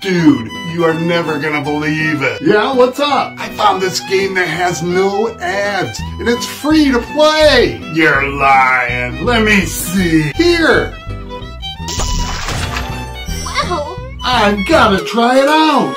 Dude, you are never gonna believe it. Yeah, what's up? I found this game that has no ads, and it's free to play. You're lying. Let me see. Here. Wow! I've gotta try it out.